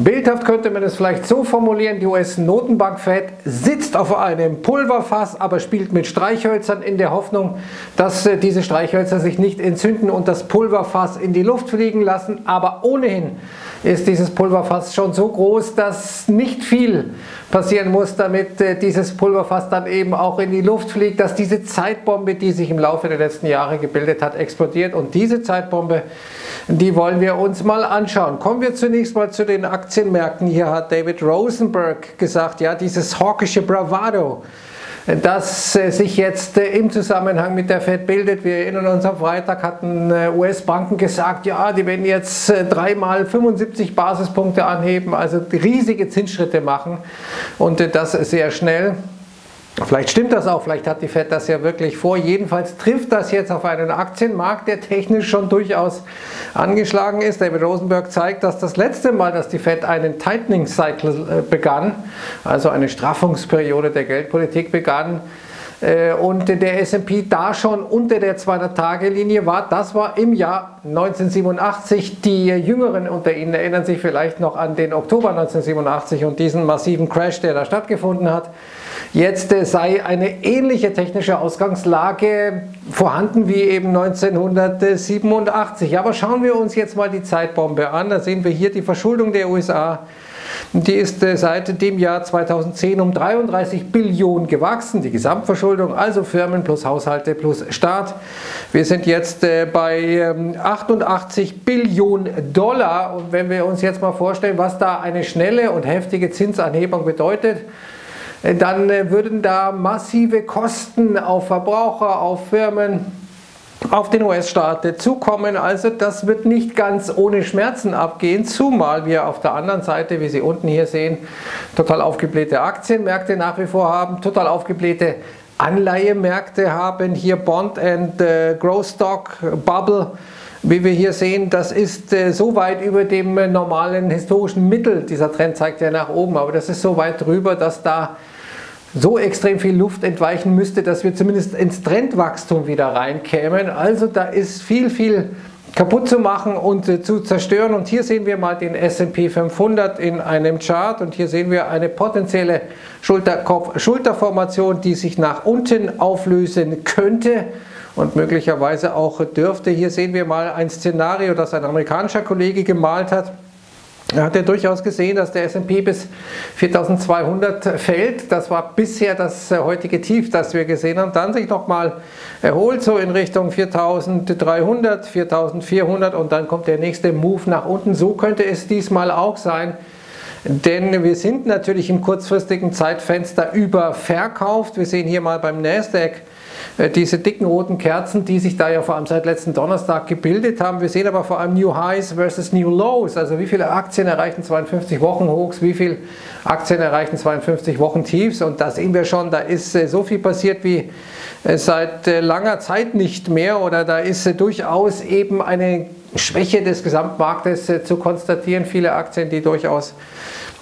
Bildhaft könnte man es vielleicht so formulieren, die US-Notenbank Fed sitzt auf einem Pulverfass, aber spielt mit Streichhölzern in der Hoffnung, dass äh, diese Streichhölzer sich nicht entzünden und das Pulverfass in die Luft fliegen lassen. Aber ohnehin ist dieses Pulverfass schon so groß, dass nicht viel passieren muss, damit äh, dieses Pulverfass dann eben auch in die Luft fliegt, dass diese Zeitbombe, die sich im Laufe der letzten Jahre gebildet hat, explodiert. Und diese Zeitbombe, die wollen wir uns mal anschauen. Kommen wir zunächst mal zu den Aktienmärkten. Hier hat David Rosenberg gesagt, ja, dieses hawkische Bravado, das äh, sich jetzt äh, im Zusammenhang mit der Fed bildet. Wir erinnern uns, am Freitag hatten äh, US-Banken gesagt, ja, die werden jetzt dreimal 75 Basispunkte anheben, also riesige Zinsschritte machen und das sehr schnell. Vielleicht stimmt das auch, vielleicht hat die Fed das ja wirklich vor. Jedenfalls trifft das jetzt auf einen Aktienmarkt, der technisch schon durchaus angeschlagen ist. David Rosenberg zeigt, dass das letzte Mal, dass die Fed einen Tightening Cycle äh, begann, also eine Straffungsperiode der Geldpolitik begann, und der S&P da schon unter der 200-Tage-Linie war. Das war im Jahr 1987. Die Jüngeren unter Ihnen erinnern sich vielleicht noch an den Oktober 1987 und diesen massiven Crash, der da stattgefunden hat. Jetzt äh, sei eine ähnliche technische Ausgangslage vorhanden wie eben 1987. Aber schauen wir uns jetzt mal die Zeitbombe an. Da sehen wir hier die Verschuldung der USA. Die ist äh, seit dem Jahr 2010 um 33 Billionen gewachsen, die Gesamtverschuldung, also Firmen plus Haushalte plus Staat. Wir sind jetzt äh, bei 88 ähm, Billionen Dollar und wenn wir uns jetzt mal vorstellen, was da eine schnelle und heftige Zinsanhebung bedeutet, äh, dann würden da massive Kosten auf Verbraucher, auf Firmen, auf den US-Staat zukommen. Also das wird nicht ganz ohne Schmerzen abgehen, zumal wir auf der anderen Seite, wie Sie unten hier sehen, total aufgeblähte Aktienmärkte nach wie vor haben, total aufgeblähte Anleihemärkte haben, hier Bond and äh, Growth Stock Bubble. Wie wir hier sehen, das ist äh, so weit über dem äh, normalen historischen Mittel. Dieser Trend zeigt ja nach oben, aber das ist so weit drüber, dass da so extrem viel Luft entweichen müsste, dass wir zumindest ins Trendwachstum wieder reinkämen. Also da ist viel, viel kaputt zu machen und äh, zu zerstören. Und hier sehen wir mal den S&P 500 in einem Chart und hier sehen wir eine potenzielle Schulterkopf-Schulterformation, die sich nach unten auflösen könnte und möglicherweise auch dürfte. Hier sehen wir mal ein Szenario, das ein amerikanischer Kollege gemalt hat. Er hat ja durchaus gesehen, dass der S&P bis 4200 fällt. Das war bisher das äh, heutige Tief, das wir gesehen haben. Dann sich nochmal erholt, so in Richtung 4300, 4400 und dann kommt der nächste Move nach unten. So könnte es diesmal auch sein. Denn wir sind natürlich im kurzfristigen Zeitfenster überverkauft. Wir sehen hier mal beim Nasdaq diese dicken roten Kerzen, die sich da ja vor allem seit letzten Donnerstag gebildet haben. Wir sehen aber vor allem New Highs versus New Lows, also wie viele Aktien erreichen 52 Wochen Hochs, wie viele Aktien erreichen 52 Wochen Tiefs und da sehen wir schon, da ist äh, so viel passiert wie äh, seit langer Zeit nicht mehr oder da ist durchaus eben eine Schwäche des Gesamtmarktes zu konstatieren. Viele Aktien, die durchaus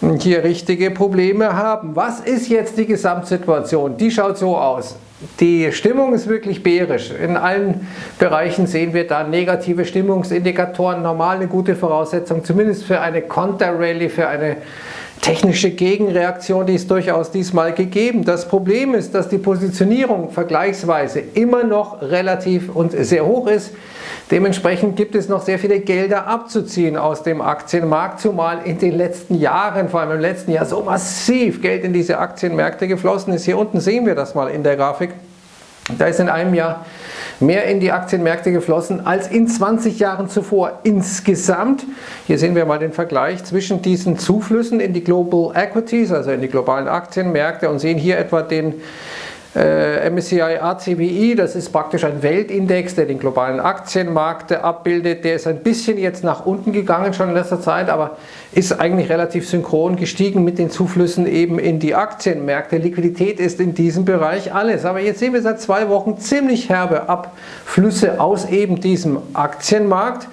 hm, hier richtige Probleme haben. Was ist jetzt die Gesamtsituation? Die schaut so aus. Die Stimmung ist wirklich bärisch. In allen Bereichen sehen wir da negative Stimmungsindikatoren. Normal eine gute Voraussetzung, zumindest für eine Konter-Rally, für eine technische Gegenreaktion, die ist durchaus diesmal gegeben. Das Problem ist, dass die Positionierung vergleichsweise immer noch relativ und sehr hoch ist. Dementsprechend gibt es noch sehr viele Gelder abzuziehen aus dem Aktienmarkt, zumal in den letzten Jahren, vor allem im letzten Jahr, so massiv Geld in diese Aktienmärkte geflossen ist. Hier unten sehen wir das mal in der Grafik. Da ist in einem Jahr mehr in die Aktienmärkte geflossen als in 20 Jahren zuvor insgesamt. Hier sehen wir mal den Vergleich zwischen diesen Zuflüssen in die Global Equities, also in die globalen Aktienmärkte und sehen hier etwa den äh, MSCI ACWI, das ist praktisch ein Weltindex, der den globalen Aktienmarkt abbildet. Der ist ein bisschen jetzt nach unten gegangen schon in letzter Zeit, aber ist eigentlich relativ synchron gestiegen mit den Zuflüssen eben in die Aktienmärkte. Liquidität ist in diesem Bereich alles. Aber jetzt sehen wir seit zwei Wochen ziemlich herbe Abflüsse aus eben diesem Aktienmarkt.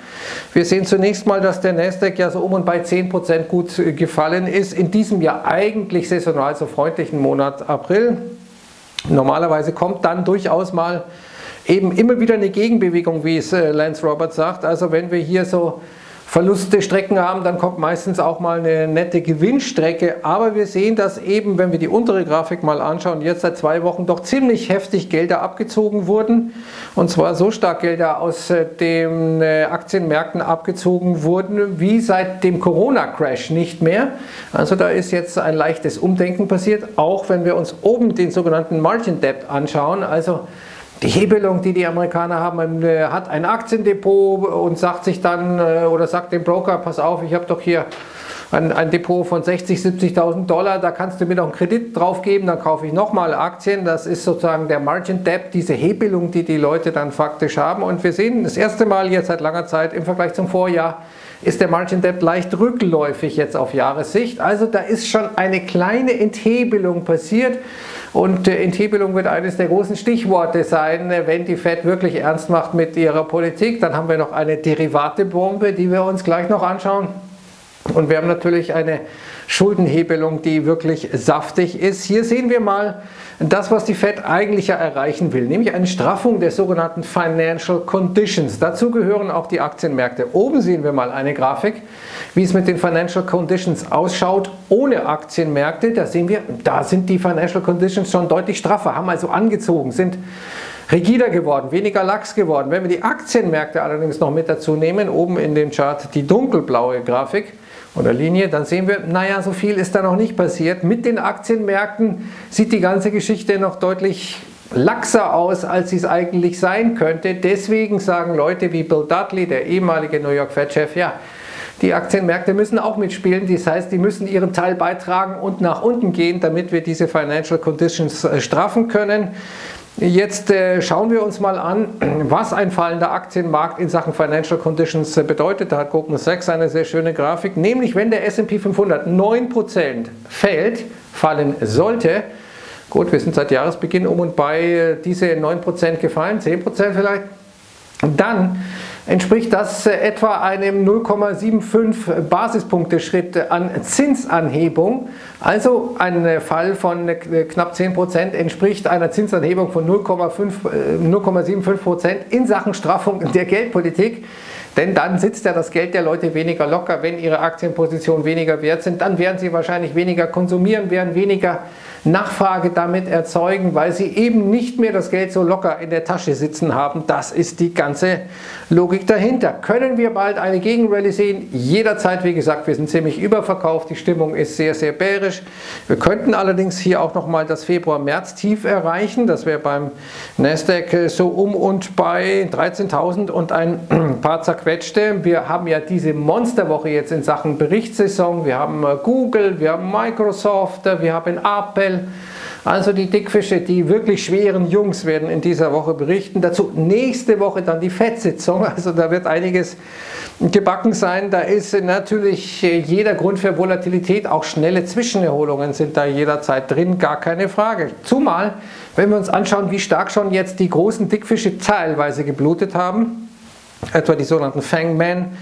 Wir sehen zunächst mal, dass der Nasdaq ja so um und bei 10% gut gefallen ist. In diesem Jahr eigentlich saisonal so freundlichen Monat April. Normalerweise kommt dann durchaus mal eben immer wieder eine Gegenbewegung, wie es äh, Lance Roberts sagt. Also wenn wir hier so Verluste Strecken haben, dann kommt meistens auch mal eine nette Gewinnstrecke. Aber wir sehen, dass eben, wenn wir die untere Grafik mal anschauen, jetzt seit zwei Wochen doch ziemlich heftig Gelder abgezogen wurden. Und zwar so stark Gelder aus äh, den äh, Aktienmärkten abgezogen wurden, wie seit dem Corona-Crash nicht mehr. Also da ist jetzt ein leichtes Umdenken passiert, auch wenn wir uns oben den sogenannten Margin Debt anschauen. Also die Hebelung, die die Amerikaner haben, äh, hat ein Aktiendepot und sagt sich dann äh, oder sagt dem Broker, pass auf, ich habe doch hier ein, ein, Depot von 60.000, 70.000 Dollar, da kannst du mir noch einen Kredit drauf geben, dann kaufe ich nochmal Aktien. Das ist sozusagen der Margin Debt, diese Hebelung, die die Leute dann faktisch haben. Und wir sehen das erste Mal jetzt seit langer Zeit im Vergleich zum Vorjahr, ist der Margin Debt leicht rückläufig jetzt auf Jahressicht. Also da ist schon eine kleine Enthebelung passiert. Und äh, Enthebelung wird eines der großen Stichworte sein, äh, wenn die Fed wirklich ernst macht mit ihrer Politik. Dann haben wir noch eine Derivatebombe, die wir uns gleich noch anschauen. Und wir haben natürlich eine Schuldenhebelung, die wirklich saftig ist. Hier sehen wir mal das, was die Fed eigentlich ja erreichen will, nämlich eine Straffung der sogenannten Financial Conditions. Dazu gehören auch die Aktienmärkte. Oben sehen wir mal eine Grafik, wie es mit den Financial Conditions ausschaut ohne Aktienmärkte. Da sehen wir, da sind die Financial Conditions schon deutlich straffer, haben also angezogen, sind rigider geworden, weniger lax geworden. Wenn wir die Aktienmärkte allerdings noch mit dazu nehmen, oben in dem Chart die dunkelblaue Grafik, oder Linie, dann sehen wir, naja, so viel ist da noch nicht passiert. Mit den Aktienmärkten sieht die ganze Geschichte noch deutlich laxer aus, als sie es eigentlich sein könnte. Deswegen sagen Leute wie Bill Dudley, der ehemalige New York Fed-Chef, ja, die Aktienmärkte müssen auch mitspielen. Das heißt, die müssen ihren Teil beitragen und nach unten gehen, damit wir diese Financial Conditions äh, straffen können. Jetzt äh, schauen wir uns mal an, was ein fallender Aktienmarkt in Sachen Financial Conditions äh, bedeutet. Da hat Goldman Sachs eine sehr schöne Grafik, nämlich wenn der S&P 500 9% fällt, fallen sollte, gut, wir sind seit Jahresbeginn um und bei äh, diese 9% gefallen, 10% vielleicht, dann entspricht das etwa einem 0,75 Basispunkte Schritt an Zinsanhebung. Also ein Fall von knapp 10% entspricht einer Zinsanhebung von 0,75% äh, in Sachen Straffung der Geldpolitik. Denn dann sitzt ja das Geld der Leute weniger locker. Wenn ihre Aktienpositionen weniger wert sind, dann werden sie wahrscheinlich weniger konsumieren, werden weniger Nachfrage damit erzeugen, weil sie eben nicht mehr das Geld so locker in der Tasche sitzen haben. Das ist die ganze Logik dahinter. Können wir bald eine Gegenrallye sehen? Jederzeit, wie gesagt, wir sind ziemlich überverkauft. Die Stimmung ist sehr, sehr bärisch. Wir könnten allerdings hier auch nochmal das Februar-März-Tief erreichen. Das wäre beim Nasdaq so um und bei 13.000 und ein paar zerquetschte. Wir haben ja diese Monsterwoche jetzt in Sachen Berichtssaison. Wir haben Google, wir haben Microsoft, wir haben Apple. Israel. Also die Dickfische, die wirklich schweren Jungs werden in dieser Woche berichten. Dazu nächste Woche dann die Fettsitzung. Also da wird einiges gebacken sein. Da ist natürlich jeder Grund für Volatilität. Auch schnelle Zwischenerholungen sind da jederzeit drin, gar keine Frage. Zumal, wenn wir uns anschauen, wie stark schon jetzt die großen Dickfische teilweise geblutet haben, etwa die sogenannten Fangman.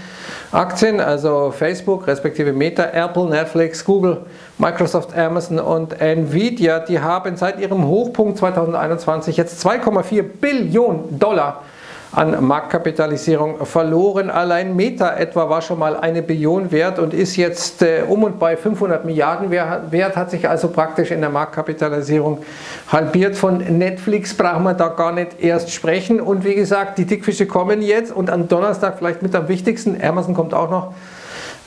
Aktien, also Facebook, respektive Meta, Apple, Netflix, Google, Microsoft, Amazon und Nvidia, die haben seit ihrem Hochpunkt 2021 jetzt 2,4 Billionen Dollar an Marktkapitalisierung verloren. Allein Meta etwa war schon mal eine Billion wert und ist jetzt äh, um und bei 500 Milliarden wert, hat sich also praktisch in der Marktkapitalisierung halbiert. Von Netflix brauchen wir da gar nicht erst sprechen. Und wie gesagt, die Dickfische kommen jetzt und am Donnerstag vielleicht mit am wichtigsten, Amazon kommt auch noch,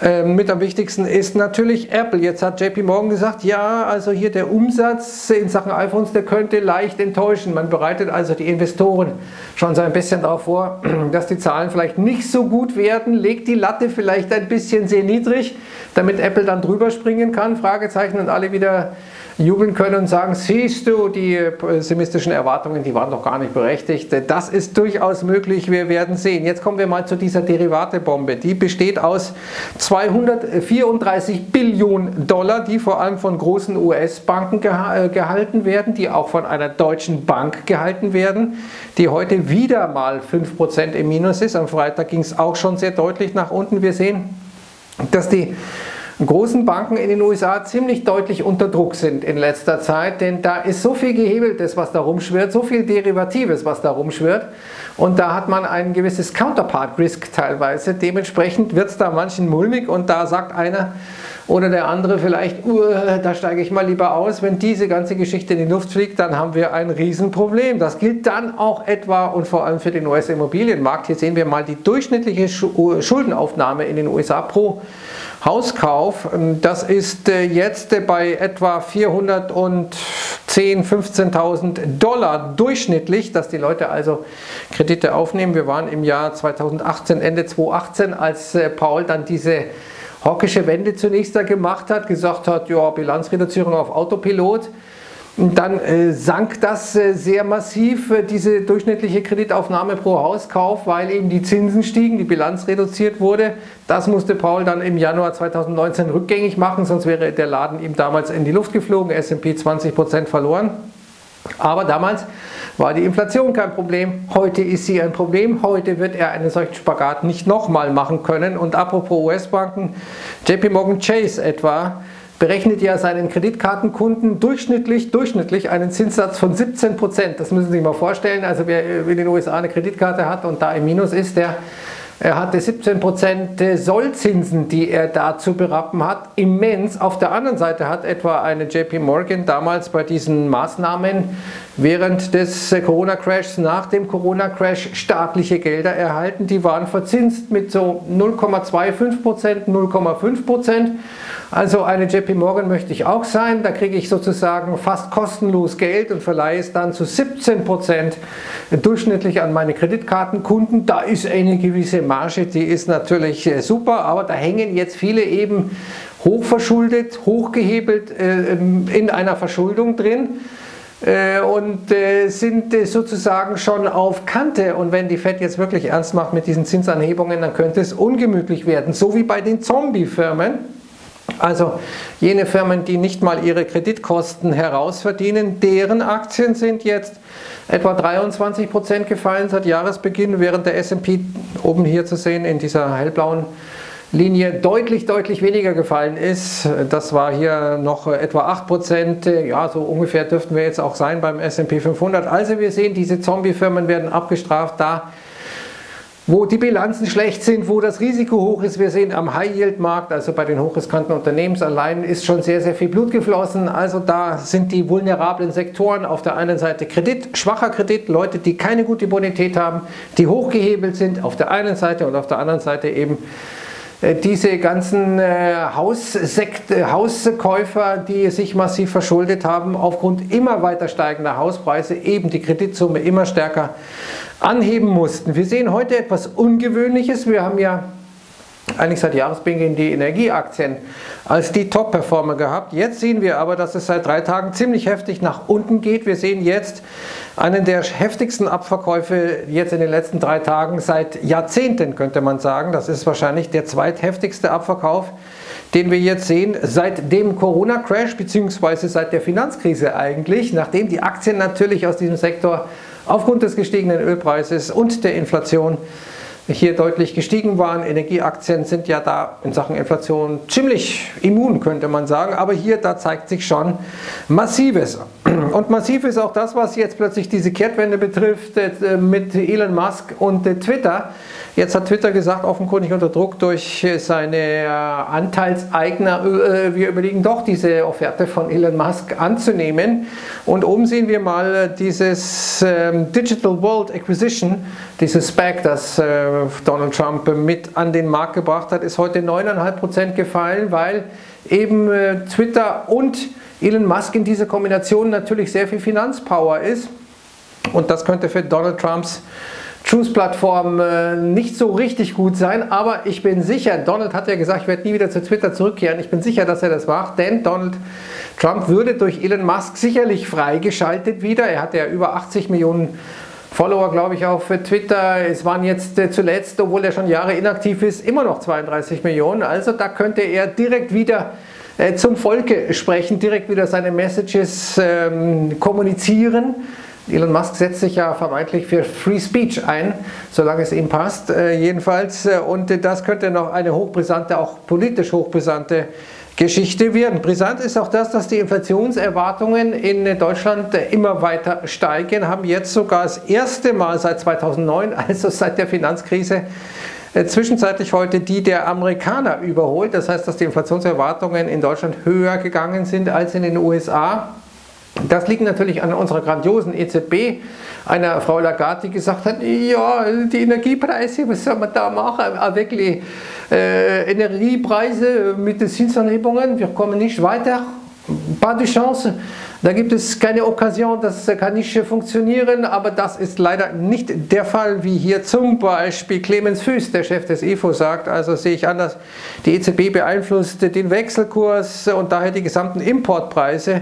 ähm, mit am wichtigsten ist natürlich Apple. Jetzt hat JP Morgan gesagt, ja, also hier der Umsatz in Sachen iPhones, der könnte leicht enttäuschen. Man bereitet also die Investoren schon so ein bisschen darauf vor, dass die Zahlen vielleicht nicht so gut werden, legt die Latte vielleicht ein bisschen sehr niedrig, damit Apple dann drüber springen kann, Fragezeichen und alle wieder jubeln können und sagen, siehst du, die pessimistischen Erwartungen, die waren doch gar nicht berechtigt. Das ist durchaus möglich, wir werden sehen. Jetzt kommen wir mal zu dieser Derivatebombe. Die besteht aus 234 Billionen Dollar, die vor allem von großen US-Banken äh, gehalten werden, die auch von einer deutschen Bank gehalten werden, die heute wieder mal 5% im Minus ist. Am Freitag ging es auch schon sehr deutlich nach unten. Wir sehen, dass die großen Banken in den USA ziemlich deutlich unter Druck sind in letzter Zeit, denn da ist so viel Gehebeltes, was da rumschwirrt, so viel Derivatives, was da rumschwirrt und da hat man ein gewisses Counterpart-Risk teilweise. Dementsprechend wird es da manchen mulmig und da sagt einer, oder der andere vielleicht, da steige ich mal lieber aus. Wenn diese ganze Geschichte in die Luft fliegt, dann haben wir ein Riesenproblem. Das gilt dann auch etwa und vor allem für den US-Immobilienmarkt. Hier sehen wir mal die durchschnittliche Schuldenaufnahme in den USA pro Hauskauf. Das ist äh, jetzt bei etwa 410.000, 15.000 Dollar durchschnittlich, dass die Leute also Kredite aufnehmen. Wir waren im Jahr 2018, Ende 2018, als äh, Paul dann diese Hockische Wende zunächst da gemacht hat, gesagt hat, ja, Bilanzreduzierung auf Autopilot. Dann äh, sank das äh, sehr massiv, äh, diese durchschnittliche Kreditaufnahme pro Hauskauf, weil eben die Zinsen stiegen, die Bilanz reduziert wurde. Das musste Paul dann im Januar 2019 rückgängig machen, sonst wäre der Laden ihm damals in die Luft geflogen, S&P 20% verloren. Aber damals war die Inflation kein Problem. Heute ist sie ein Problem. Heute wird er einen solchen Spagat nicht nochmal machen können. Und apropos US-Banken, JP Morgan Chase etwa berechnet ja seinen Kreditkartenkunden durchschnittlich, durchschnittlich einen Zinssatz von 17 Prozent. Das müssen Sie sich mal vorstellen. Also wer in den USA eine Kreditkarte hat und da im Minus ist, der er hatte 17% Sollzinsen, die er da zu berappen hat. Immens. Auf der anderen Seite hat etwa eine JP Morgan damals bei diesen Maßnahmen während des Corona-Crashs, nach dem Corona-Crash staatliche Gelder erhalten. Die waren verzinst mit so 0,25%, 0,5%. Also eine JP Morgan möchte ich auch sein. Da kriege ich sozusagen fast kostenlos Geld und verleihe es dann zu 17% durchschnittlich an meine Kreditkartenkunden. Da ist eine gewisse Marge, die ist natürlich äh, super, aber da hängen jetzt viele eben hochverschuldet, hochgehebelt äh, in einer Verschuldung drin äh, und sind sozusagen schon auf Kante. Und wenn die Fed jetzt wirklich ernst macht mit diesen Zinsanhebungen, dann könnte es ungemütlich werden, so wie bei den Zombie-Firmen. Also jene Firmen, die nicht mal ihre Kreditkosten herausverdienen, deren Aktien sind jetzt etwa 23 Prozent gefallen seit Jahresbeginn, während der S&P oben hier zu sehen in dieser hellblauen Linie deutlich, deutlich weniger gefallen ist. Das war hier noch etwa 8 Prozent. Ja, so ungefähr dürften wir jetzt auch sein beim S&P 500. Also wir sehen, diese Zombie-Firmen werden abgestraft. Da wo die Bilanzen schlecht sind, wo das Risiko hoch ist. Wir sehen am High-Yield-Markt, also bei den hochriskanten Unternehmen allein, ist schon sehr, sehr viel Blut geflossen. Also da sind die vulnerablen Sektoren auf der einen Seite Kredit, schwacher Kredit, Leute, die keine gute Bonität haben, die hochgehebelt sind auf der einen Seite und auf der anderen Seite eben äh, diese ganzen äh, Haussekt, Hauskäufer, die sich massiv verschuldet haben, aufgrund immer weiter steigender Hauspreise eben die Kreditsumme immer stärker anheben mussten. Wir sehen heute etwas Ungewöhnliches. Wir haben ja eigentlich seit Jahresbeginn die Energieaktien als die Top-Performer gehabt. Jetzt sehen wir aber, dass es seit drei Tagen ziemlich heftig nach unten geht. Wir sehen jetzt einen der heftigsten Abverkäufe jetzt in den letzten drei Tagen seit Jahrzehnten, könnte man sagen. Das ist wahrscheinlich der zweitheftigste Abverkauf, den wir jetzt sehen seit dem Corona-Crash bzw. seit der Finanzkrise eigentlich, nachdem die Aktien natürlich aus diesem Sektor aufgrund des gestiegenen Ölpreises und der Inflation hier deutlich gestiegen waren. Energieaktien sind ja da in Sachen Inflation ziemlich immun, könnte man sagen. Aber hier, da zeigt sich schon Massives. Und massiv ist auch das, was jetzt plötzlich diese Kehrtwende betrifft äh, mit Elon Musk und äh, Twitter. Jetzt hat Twitter gesagt, offenkundig unter Druck durch seine äh, Anteilseigner, wir überlegen doch diese Offerte von Elon Musk anzunehmen. Und oben sehen wir mal dieses ähm, Digital World Acquisition, dieses SPAC, das Donald Trump mit an den Markt gebracht hat, ist heute 9,5% gefallen, weil eben Twitter und Elon Musk in dieser Kombination natürlich sehr viel Finanzpower ist. Und das könnte für Donald Trumps Truth-Plattform äh, nicht so richtig gut sein, aber ich bin sicher, Donald hat ja gesagt, ich werde nie wieder zu Twitter zurückkehren. Ich bin sicher, dass er das macht, denn Donald Trump würde durch Elon Musk sicherlich freigeschaltet wieder. Er hat ja über 80 Millionen Follower, glaube ich, auf Twitter. Es waren jetzt äh, zuletzt, obwohl er schon Jahre inaktiv ist, immer noch 32 Millionen. Also da könnte er direkt wieder äh, zum Volke sprechen, direkt wieder seine Messages ähm, kommunizieren. Elon Musk setzt sich ja vermeintlich für Free Speech ein, solange es ihm passt, äh, jedenfalls. Äh, und äh, das könnte noch eine hochbrisante, auch politisch hochbrisante Geschichte werden. Brisant ist auch das, dass die Inflationserwartungen in Deutschland immer weiter steigen, haben jetzt sogar das erste Mal seit 2009, also seit der Finanzkrise, zwischenzeitlich heute die der Amerikaner überholt. Das heißt, dass die Inflationserwartungen in Deutschland höher gegangen sind als in den USA. Das liegt natürlich an unserer grandiosen EZB, einer Frau Lagarde, die gesagt hat, ja, die Energiepreise, was soll man da machen? Wirklich äh, Energiepreise mit den Zinsanhebungen, wir kommen nicht weiter, pas de chance. Da gibt es keine Okkasion, das kann nicht funktionieren, aber das ist leider nicht der Fall, wie hier zum Beispiel Clemens Füß, der Chef des IFO, sagt. Also sehe ich anders, die EZB beeinflusst den Wechselkurs und daher die gesamten Importpreise.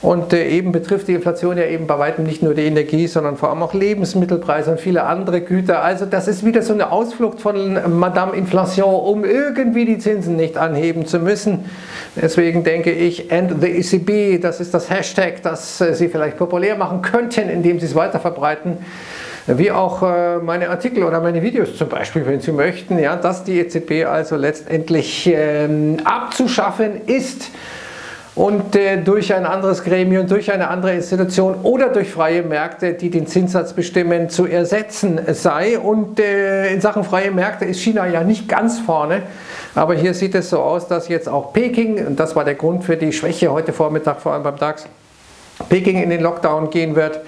Und äh, eben betrifft die Inflation ja eben bei weitem nicht nur die Energie, sondern vor allem auch Lebensmittelpreise und viele andere Güter. Also das ist wieder so eine Ausflucht von Madame Inflation, um irgendwie die Zinsen nicht anheben zu müssen. Deswegen denke ich, and the ECB, das ist das Hashtag, das äh, Sie vielleicht populär machen könnten, indem Sie es weiter verbreiten. Wie auch äh, meine Artikel oder meine Videos zum Beispiel, wenn Sie möchten, ja, dass die EZB also letztendlich ähm, abzuschaffen ist und äh, durch ein anderes Gremium, durch eine andere Institution oder durch freie Märkte, die den Zinssatz bestimmen, zu ersetzen sei. Und äh, in Sachen freie Märkte ist China ja nicht ganz vorne, aber hier sieht es so aus, dass jetzt auch Peking, und das war der Grund für die Schwäche heute Vormittag, vor allem beim DAX, Peking in den Lockdown gehen wird.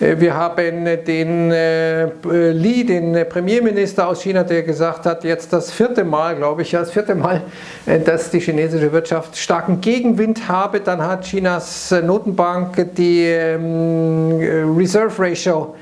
Äh, wir haben den äh, Li, den Premierminister aus China, der gesagt hat, jetzt das vierte Mal, glaube ich, das vierte Mal, äh, dass die chinesische Wirtschaft starken Gegenwind habe. Dann hat Chinas Notenbank die ähm, Reserve Ratio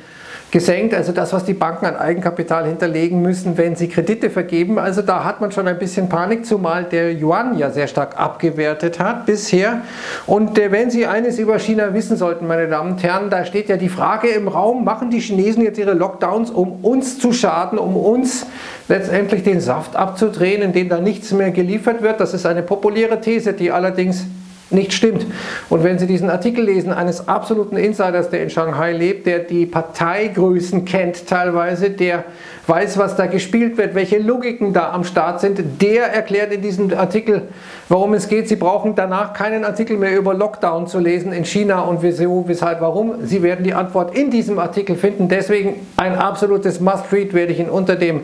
gesenkt, also das, was die Banken an Eigenkapital hinterlegen müssen, wenn sie Kredite vergeben. Also da hat man schon ein bisschen Panik, zumal der Yuan ja sehr stark abgewertet hat bisher. Und äh, wenn Sie eines über China wissen sollten, meine Damen und Herren, da steht ja die Frage im Raum, machen die Chinesen jetzt ihre Lockdowns, um uns zu schaden, um uns letztendlich den Saft abzudrehen, in dem da nichts mehr geliefert wird. Das ist eine populäre These, die allerdings nicht stimmt. Und wenn Sie diesen Artikel lesen eines absoluten Insiders, der in Shanghai lebt, der die Parteigrößen kennt teilweise, der weiß, was da gespielt wird, welche Logiken da am Start sind, der erklärt in diesem Artikel, warum es geht. Sie brauchen danach keinen Artikel mehr über Lockdown zu lesen in China und wieso, weshalb, warum. Sie werden die Antwort in diesem Artikel finden. Deswegen ein absolutes Must-Read werde ich Ihnen unter dem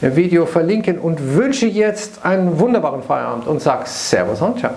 Video verlinken und wünsche jetzt einen wunderbaren Feierabend und sage Servus und Ciao.